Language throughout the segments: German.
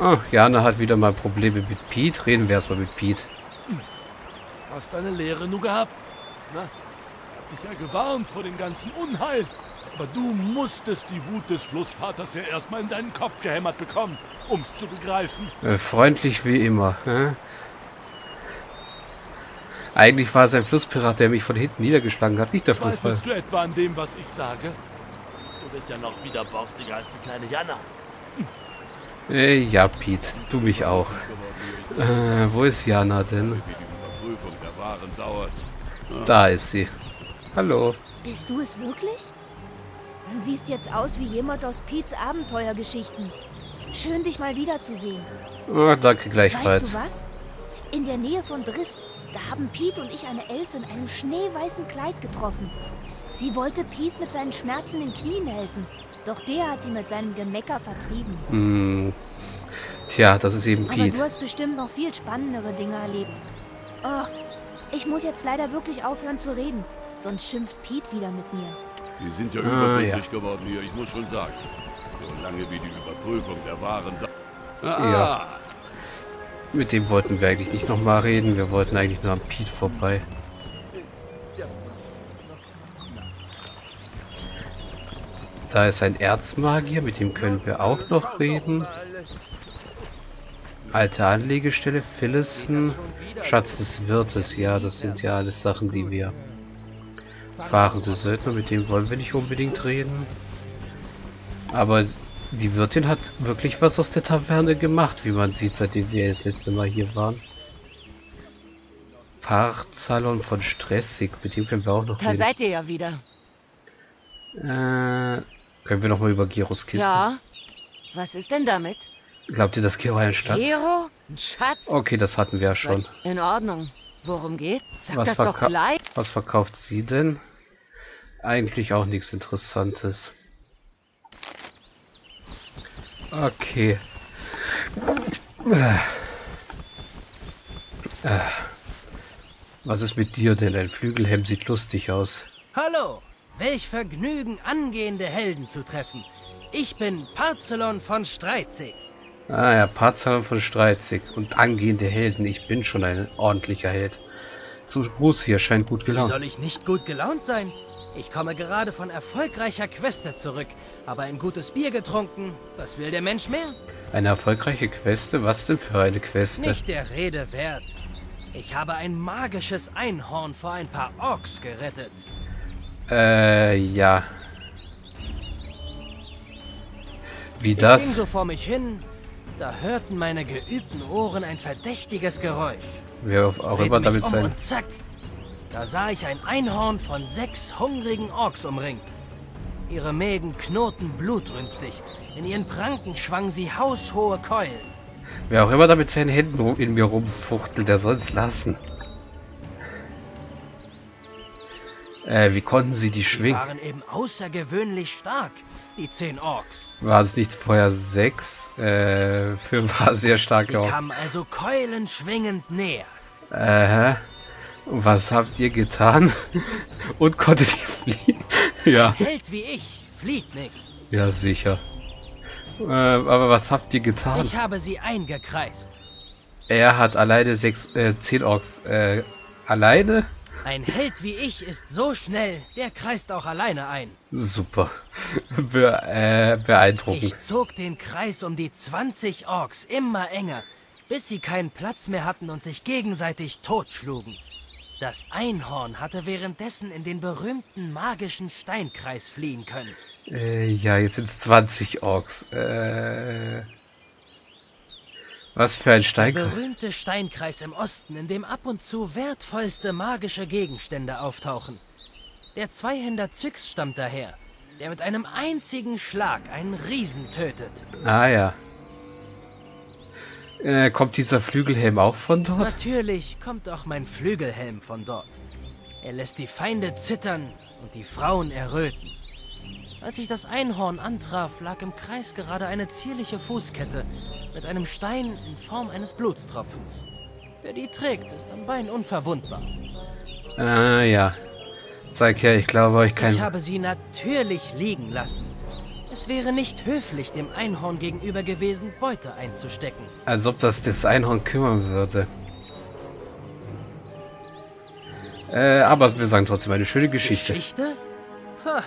Oh, Jana hat wieder mal Probleme mit Pete. Reden wir erstmal mit Pete. Hast deine Lehre nur gehabt? Na, hab dich ja gewarnt vor dem ganzen Unheil. Aber du musstest die Wut des Flussvaters ja erstmal in deinen Kopf gehämmert bekommen, um's zu begreifen. Äh, freundlich wie immer. Hä? Eigentlich war es ein Flusspirat, der mich von hinten niedergeschlagen hat, nicht der Flussfall. Zweifelst du etwa an dem, was ich sage? Du bist ja noch wieder borstiger als die kleine Jana. Äh, ja, Pete, du mich auch. Äh, wo ist Jana denn? Da ist sie. Hallo. Bist du es wirklich? Siehst jetzt aus wie jemand aus Pete's Abenteuergeschichten. Schön, dich mal wiederzusehen. Oh, danke Weißt gleichfalls. du was? In der Nähe von Drift, da haben Pete und ich eine Elfe in einem schneeweißen Kleid getroffen. Sie wollte Pete mit seinen schmerzenden Knien helfen. Doch der hat sie mit seinem Gemecker vertrieben. Hm. Tja, das ist eben Aber Pete. du hast bestimmt noch viel spannendere Dinge erlebt. Ach, ich muss jetzt leider wirklich aufhören zu reden. Sonst schimpft Pete wieder mit mir. Die sind ja Ah, übermütig geworden hier, ich muss schon sagen. Solange wie die Überprüfung der Waren. Ah, Ja. Mit dem wollten wir eigentlich nicht nochmal reden. Wir wollten eigentlich nur am Pete vorbei. Da ist ein Erzmagier, mit dem können wir auch noch reden. Alte Anlegestelle, Phillison, Schatz des Wirtes. Ja, das sind ja alles Sachen, die wir... Fahrende Söldner, mit dem wollen wir nicht unbedingt reden. Aber die Wirtin hat wirklich was aus der Taverne gemacht, wie man sieht, seitdem wir das letzte Mal hier waren. Parzalon von Stressig, mit dem können wir auch noch Da reden. seid ihr ja wieder. Äh, können wir noch mal über Geros Kiste? Ja. Was ist denn damit? Glaubt ihr, dass Gero einen Schatz? Gero? Ein Schatz? Okay, das hatten wir ja schon. In Ordnung. Worum geht? Sag Was, das doch gleich. was verkauft sie denn? Eigentlich auch nichts Interessantes. Okay. Äh. Äh. Was ist mit dir denn? Dein Flügelhelm sieht lustig aus. Hallo, welch Vergnügen, angehende Helden zu treffen. Ich bin Parzelon von Streitzig. Ah ja, Parzahn von Streitzig und angehende Helden. Ich bin schon ein ordentlicher Held. Zu Fuß hier scheint gut Wie gelaunt. soll ich nicht gut gelaunt sein? Ich komme gerade von erfolgreicher Queste zurück, aber ein gutes Bier getrunken. Was will der Mensch mehr? Eine erfolgreiche Queste? Was denn für eine Queste? Nicht der Rede wert. Ich habe ein magisches Einhorn vor ein paar Orks gerettet. Äh, ja. Wie Ich ging das? so vor mich hin, da hörten meine geübten Ohren ein verdächtiges Geräusch. Wer auch, immer damit um sein. und zack, da sah ich ein Einhorn von sechs hungrigen Orks umringt. Ihre Mägen knurrten blutrünstig. In ihren Pranken schwangen sie haushohe Keulen. Wer auch immer damit seinen Händen in mir rumfuchtelt, der soll's lassen. Äh, wie konnten sie die schwingen? waren eben außergewöhnlich stark, die zehn Orks. Waren es nicht vorher sechs? Äh, für war sehr stark Sie auch. kamen also keulenschwingend näher. Äh, was habt ihr getan? Und konntet ihr fliehen? ja, Held wie ich flieht nicht. ja sicher. Äh, aber was habt ihr getan? Ich habe sie eingekreist. Er hat alleine sechs, äh, zehn Orks, äh, alleine? Ein Held wie ich ist so schnell, der kreist auch alleine ein. Super. Be äh, beeindruckend. Ich zog den Kreis um die 20 Orks immer enger, bis sie keinen Platz mehr hatten und sich gegenseitig totschlugen. Das Einhorn hatte währenddessen in den berühmten magischen Steinkreis fliehen können. Äh, ja, jetzt sind es 20 Orks. Äh, was für ein Der Steig. berühmte Steinkreis im Osten, in dem ab und zu wertvollste magische Gegenstände auftauchen. Der Zweihänder Zyx stammt daher, der mit einem einzigen Schlag einen Riesen tötet. Ah ja. Äh, kommt dieser Flügelhelm auch von dort? Natürlich kommt auch mein Flügelhelm von dort. Er lässt die Feinde zittern und die Frauen erröten. Als ich das Einhorn antraf, lag im Kreis gerade eine zierliche Fußkette mit einem Stein in Form eines Blutstropfens. Wer die trägt, ist am Bein unverwundbar. Ah ja. Zeig her, ich glaube euch Ich kein. habe sie natürlich liegen lassen. Es wäre nicht höflich, dem Einhorn gegenüber gewesen, Beute einzustecken. Als ob das das Einhorn kümmern würde. Äh, aber wir sagen trotzdem eine schöne Geschichte. Geschichte? Ha,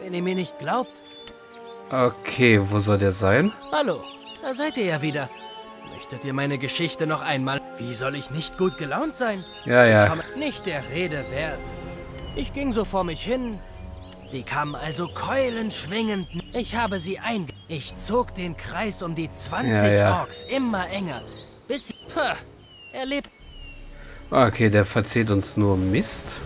wenn ihr mir nicht glaubt. Okay, wo soll der sein? Hallo, da seid ihr ja wieder. Möchtet ihr meine Geschichte noch einmal? Wie soll ich nicht gut gelaunt sein? Ja, ja. Nicht der Rede wert. Ich ging so vor mich hin. Sie kamen also keulenschwingend. Ich habe sie einge... Ich zog den Kreis um die 20 Ja, ja. Orks immer enger. Bis sie... Ha, er lebt... Okay, der verzählt uns nur Mist.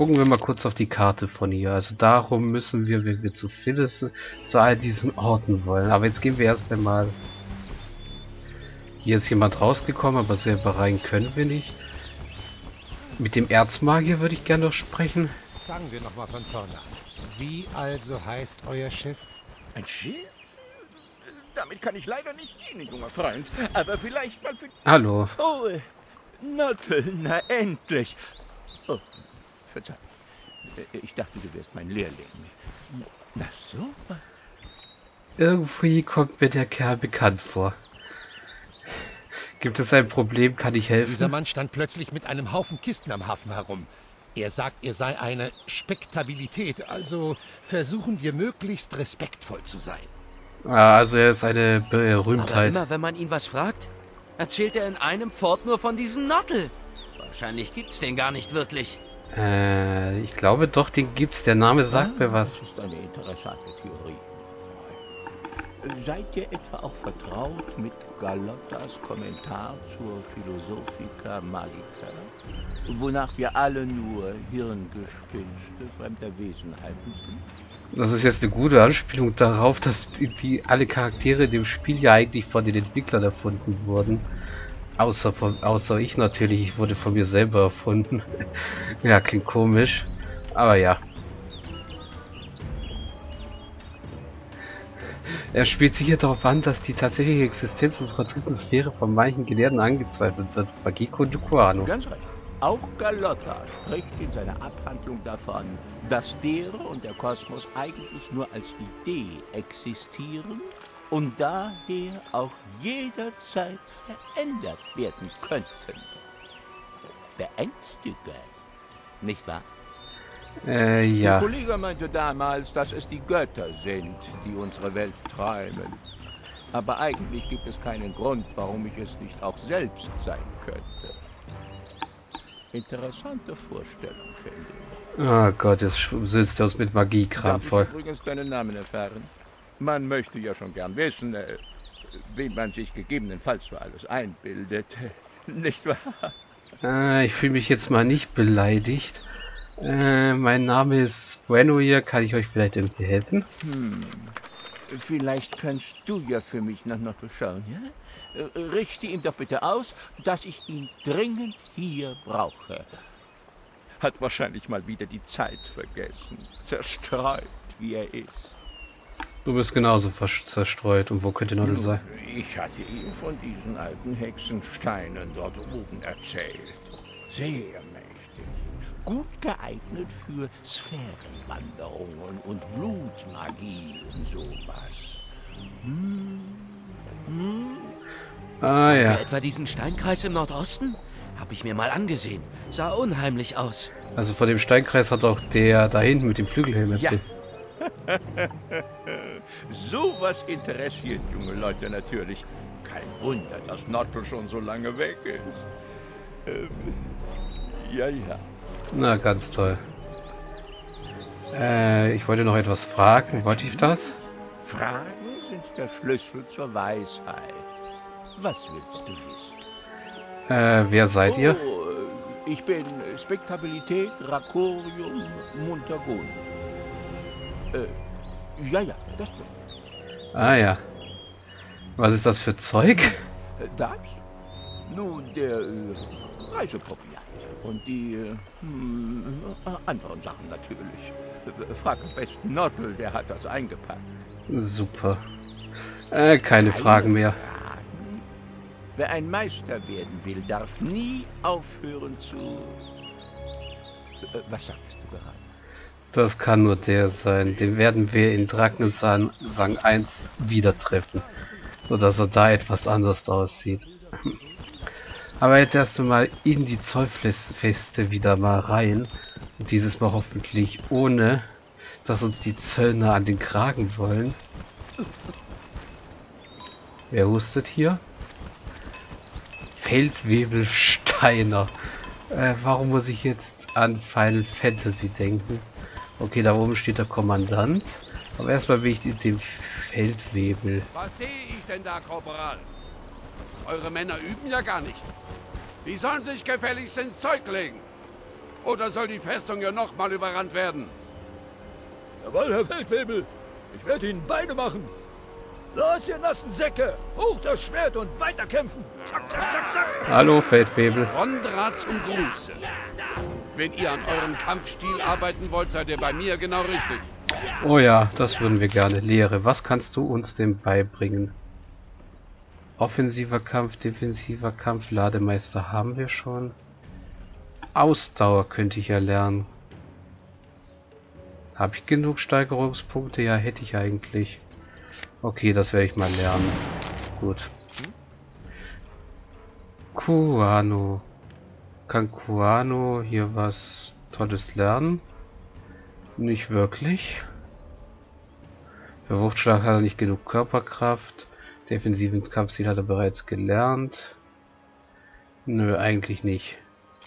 Gucken wir mal kurz auf die Karte von hier. Also darum müssen wir, wenn wir zu Phyllis zu all diesen Orten wollen. Aber jetzt gehen wir erst einmal... Hier ist jemand rausgekommen, aber selber rein können wir nicht. Mit dem Erzmagier würde ich gerne noch sprechen. Fangen wir nochmal von vorne an. Wie also heißt euer Schiff? Ein Schiff? Damit kann ich leider nicht dienen, junger Freund. Aber vielleicht mal für... Hallo. Oh, Nottel, na endlich. Oh, verzeih. Äh, Ich dachte, du wärst mein Lehrling. Na so? Irgendwie kommt mir der Kerl bekannt vor. Gibt es ein Problem? Kann ich Dieser helfen? Mann stand plötzlich mit einem Haufen Kisten am Hafen herum. Er sagt, er sei eine Spektabilität, also versuchen wir möglichst respektvoll zu sein. Ah, also er ist eine Aber Berühmtheit. immer, wenn man ihn was fragt, erzählt er in einem Fort nur von diesem Nottel. Wahrscheinlich gibt's den gar nicht wirklich. Äh, ich glaube doch, den gibt's. Der Name sagt mir was. Das ist eine interessante Theorie. Seid ihr etwa auch vertraut mit Galottas Kommentar zur Philosophica Magica? Wonach wir alle nur Hirngespinste fremder Wesenheiten sind? Das ist jetzt eine gute Anspielung darauf, dass die, die alle Charaktere in dem Spiel ja eigentlich von den Entwicklern erfunden wurden. Außer, von, außer ich natürlich, ich wurde von mir selber erfunden. ja, klingt komisch. Aber ja. Er spielt sicher darauf an, dass die tatsächliche Existenz unserer dritten Sphäre von manchen Gelehrten angezweifelt wird. Magiko Duquano. Ganz recht. Auch Galotta spricht in seiner Abhandlung davon, dass der und der Kosmos eigentlich nur als Idee existieren und daher auch jederzeit verändert werden könnten. Beängstigend, nicht wahr? Äh, ja. Der Kollege meinte damals, dass es die Götter sind, die unsere Welt träumen. Aber eigentlich gibt es keinen Grund, warum ich es nicht auch selbst sein könnte. Interessante Vorstellung, finde ich. Oh Gott, jetzt sitzt uns mit Magiekram Darf ich voll. übrigens deinen Namen erfahren? Man möchte ja schon gern wissen, äh, wen man sich gegebenenfalls für alles einbildet. Nicht wahr? Äh, ich fühle mich jetzt mal nicht beleidigt. Äh, mein Name ist Bueno hier. Kann ich euch vielleicht irgendwie helfen? Hm. Vielleicht kannst du ja für mich nach Notto schauen, ja? Äh, Richte ihm doch bitte aus, dass ich ihn dringend hier brauche. Hat wahrscheinlich mal wieder die Zeit vergessen. Zerstreut, wie er ist. Du bist genauso zerstreut. Und wo könnte Nodel Nun, sein? Ich hatte ihm von diesen alten Hexensteinen dort oben erzählt. Sehr mächtig. Gut geeignet für Sphärenwanderungen und Blutmagie und sowas. Hm? Hm? Ah ja. Etwa diesen Steinkreis im Nordosten? Hab ich mir mal angesehen. Sah unheimlich aus. Also von dem Steinkreis hat auch der da hinten mit dem Flügelhelm Ja. Erzählt. Sowas interessiert junge Leute natürlich. Kein Wunder, dass Nottel schon so lange weg ist. Ähm, ja, ja. Na, ganz toll. Äh, ich wollte noch etwas fragen. Wollte ich das? Fragen sind der Schlüssel zur Weisheit. Was willst du wissen? Äh, wer seid ihr? Oh, äh, ich bin Spektabilität Rakorium Montagon. Äh, ja, ja, das bin ich. Ah ja. Was ist das für Zeug? Äh, Das? Nun, der äh, Reiseproviant. Und die äh, hm, äh, anderen Sachen natürlich. Äh, Frag am besten Nottel, der hat das eingepackt. Super. Äh, keine Fragen mehr. Fragen? Wer ein Meister werden will, darf nie aufhören zu... Was sagtest du gerade? Das kann nur der sein. Den werden wir in Drakensang 1 wieder treffen. Sodass er da etwas anders aussieht. Aber jetzt erst einmal in die Zollfeste wieder mal rein. Und dieses Mal hoffentlich ohne, dass uns die Zöllner an den Kragen wollen. Wer hustet hier? Feldwebelsteiner. Äh, warum muss ich jetzt an Final Fantasy denken? Okay, da oben steht der Kommandant. Aber erstmal will ich den Feldwebel. Was sehe ich denn da, Korporal? Eure Männer üben ja gar nicht. Die sollen sich gefälligst ins Zeug legen. Oder soll die Festung ja nochmal überrannt werden? Jawohl, Herr Feldwebel. Ich werde Ihnen beide machen. Los, ihr nassen Säcke! Hoch das Schwert und weiterkämpfen! Zack, zack, zack, zack! Hallo, Feldwebel. Rondra zum Gruße. Wenn ihr an eurem Kampfstil arbeiten wollt, seid ihr bei mir genau richtig. Oh ja, das würden wir gerne. Lehre, was kannst du uns denn beibringen? Offensiver Kampf, defensiver Kampf, Lademeister haben wir schon. Ausdauer könnte ich ja lernen. Habe ich genug Steigerungspunkte? Ja, hätte ich eigentlich. Okay, das werde ich mal lernen. Gut. Kuano. Kann Kuano hier was Tolles lernen? Nicht wirklich. Für Wuchtschlag hat er nicht genug Körperkraft. Defensiven Kampfstil hat er bereits gelernt. Nö, eigentlich nicht.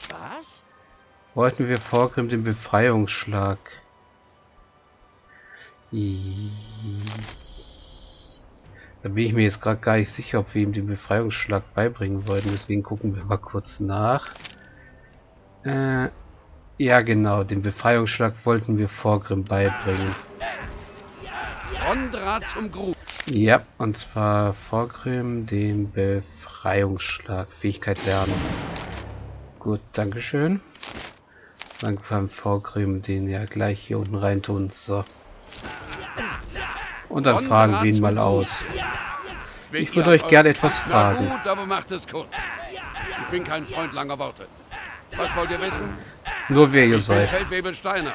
Was? Wollten wir Vorgrim den Befreiungsschlag? Da bin ich mir jetzt gerade gar nicht sicher, ob wir ihm den Befreiungsschlag beibringen wollten. Deswegen gucken wir mal kurz nach. Äh, ja genau, den Befreiungsschlag wollten wir Vorgrim beibringen. Rondra zum. Ja, und zwar Vorgrim den Befreiungsschlag. Fähigkeit lernen. Gut, Dankeschön. Dann kann Vorgrim den ja gleich hier unten rein tun. So. Und dann fragen wir ihn mal aus. Ich würde euch gerne etwas fragen. gut, aber macht es kurz. Ich bin kein Freund langer Worte. Was wollt ihr wissen? Nur wer ihr Ich seid. Feldwebel Steiner,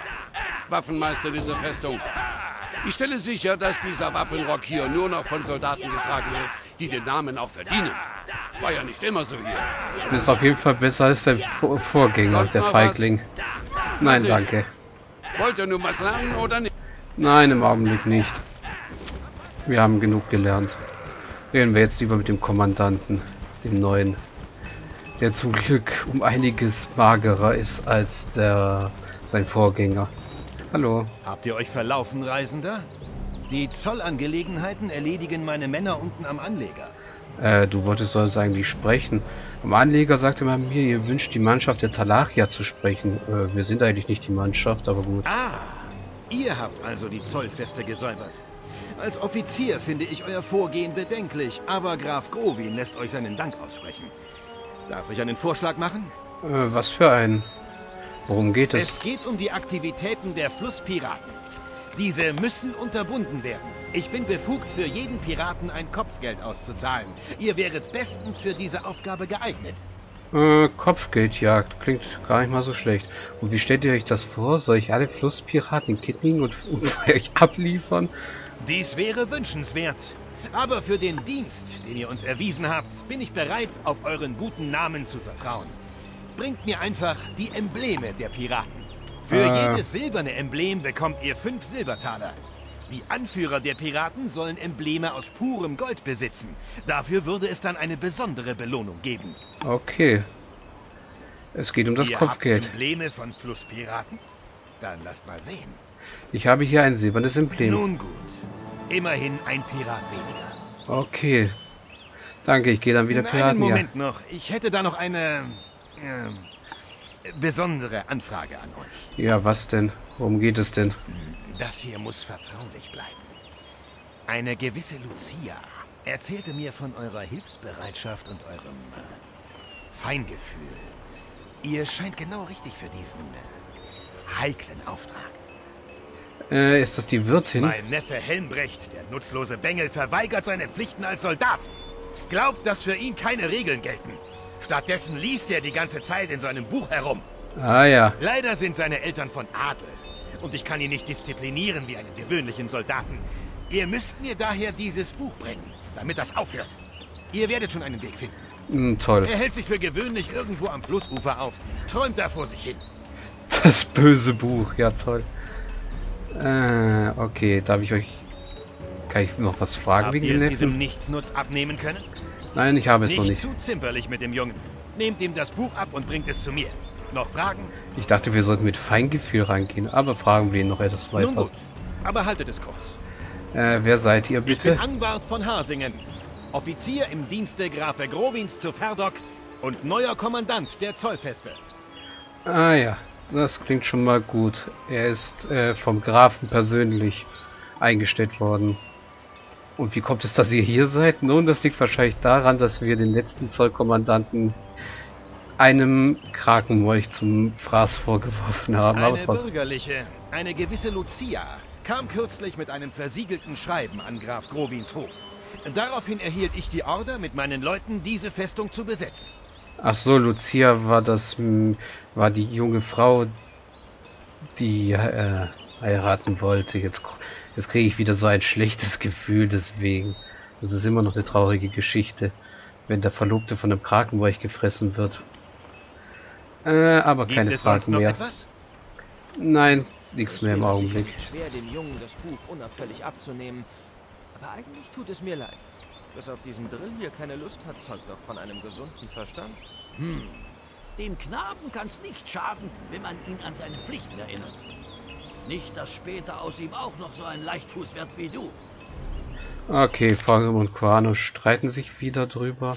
Waffenmeister dieser Festung. Ich stelle sicher, dass dieser Wappenrock hier nur noch von Soldaten getragen wird, die den Namen auch verdienen. War ja nicht immer so hier. Ist auf jeden Fall besser als der Vor Vorgänger, Sonst der Feigling. Nein, ich. danke. Wollt ihr nun was lernen oder nicht? Nein, im Augenblick nicht. Wir haben genug gelernt. Reden wir jetzt lieber mit dem Kommandanten, dem neuen. Der zum Glück um einiges magerer ist als der sein Vorgänger. Hallo. Habt ihr euch verlaufen, Reisender? Die Zollangelegenheiten erledigen meine Männer unten am Anleger. Äh, du wolltest uns eigentlich sprechen. Am Anleger sagte man mir, ihr wünscht die Mannschaft der Talachia zu sprechen. Äh, wir sind eigentlich nicht die Mannschaft, aber gut. Ah, ihr habt also die Zollfeste gesäubert. Als Offizier finde ich euer Vorgehen bedenklich, aber Graf Govin lässt euch seinen Dank aussprechen. Darf ich einen Vorschlag machen? Äh, was für ein... Worum geht es? Es geht um die Aktivitäten der Flusspiraten. Diese müssen unterbunden werden. Ich bin befugt, für jeden Piraten ein Kopfgeld auszuzahlen. Ihr wäret bestens für diese Aufgabe geeignet. Äh, Kopfgeldjagd. Klingt gar nicht mal so schlecht. Und wie stellt ihr euch das vor? Soll ich alle Flusspiraten kidnappen und, und euch abliefern? Dies wäre wünschenswert. Aber für den Dienst, den ihr uns erwiesen habt, bin ich bereit, auf euren guten Namen zu vertrauen. Bringt mir einfach die Embleme der Piraten. Für Äh. jedes silberne Emblem bekommt ihr fünf Silbertaler. Die Anführer der Piraten sollen Embleme aus purem Gold besitzen. Dafür würde es dann eine besondere Belohnung geben. Okay. Es geht um das ihr Kopfgeld. habt Embleme von Flusspiraten? Dann lasst mal sehen. Ich habe hier ein silbernes Emblem. Nun gut. Immerhin ein Pirat weniger. Okay. Danke, ich gehe dann wieder Einen Piraten. Ja. Moment noch. Ich hätte da noch eine ähm, besondere Anfrage an euch. ja, was denn? Worum geht es denn? Das hier muss vertraulich bleiben. Eine gewisse Lucia erzählte mir von eurer Hilfsbereitschaft und eurem äh, Feingefühl. Ihr scheint genau richtig für diesen äh, heiklen Auftrag. Äh, ist das die Wirtin? Mein Neffe Helmbrecht, der nutzlose Bengel, verweigert seine Pflichten als Soldat. Glaubt, dass für ihn keine Regeln gelten. Stattdessen liest er die ganze Zeit in seinem Buch herum. Ah ja. Leider sind seine Eltern von Adel. und ich kann ihn nicht disziplinieren wie einen gewöhnlichen Soldaten. Ihr müsst mir daher dieses Buch bringen, damit das aufhört. Ihr werdet schon einen Weg finden. Hm, toll. Er hält sich für gewöhnlich irgendwo am Flussufer auf, träumt da vor sich hin. Das böse Buch, ja toll. Äh, okay, darf ich euch... Kann ich noch was fragen Habt wegen ihr es diesem? Nichtsnutz abnehmen können? Nein, ich habe es Nicht, noch nicht. zu zimperlich mit dem Jungen. Nehmt ihm das Buch ab und bringt es zu mir. Noch Fragen? Ich dachte, wir sollten mit Feingefühl rangehen, aber fragen wir ihn noch etwas Nun weiter. gut, aber haltet es kurz. Äh, wer seid ihr Ich bitte? bin Angwart von Hasingen, Offizier im Dienste Grafe Growins zu Ferdok und neuer Kommandant der Zollfeste. Ah ja, das klingt schon mal gut. Er ist äh, vom Grafen persönlich eingestellt worden. Und wie kommt es, dass ihr hier seid? Nun, das liegt wahrscheinlich daran, dass wir den letzten Zollkommandanten einem Krakenmolch zum Fraß vorgeworfen haben. Eine bürgerliche, eine gewisse Lucia, kam kürzlich mit einem versiegelten Schreiben an Graf Growins Hof. Daraufhin erhielt ich die Order, mit meinen Leuten diese Festung zu besetzen. Ach so, Lucia war das, hm, war die junge Frau, die äh, heiraten wollte. Jetzt, jetzt kriege ich wieder so ein schlechtes Gefühl deswegen. Das ist immer noch eine traurige Geschichte, wenn der Verlobte von einem Krakenmolch gefressen wird. Äh, aber Gibt keine Fragen mehr. etwas? Nein, nichts mehr im Augenblick. schwer, dem Jungen das Buch unauffällig abzunehmen. Aber eigentlich tut es mir leid. Dass er auf diesen Drill hier keine Lust hat, zeugt doch von einem gesunden Verstand. Hm. Dem Knaben kann's nicht schaden, wenn man ihn an seine Pflichten erinnert. Nicht, dass später aus ihm auch noch so ein Leichtfuß wird wie du. Okay, Fagel und Quano streiten sich wieder drüber.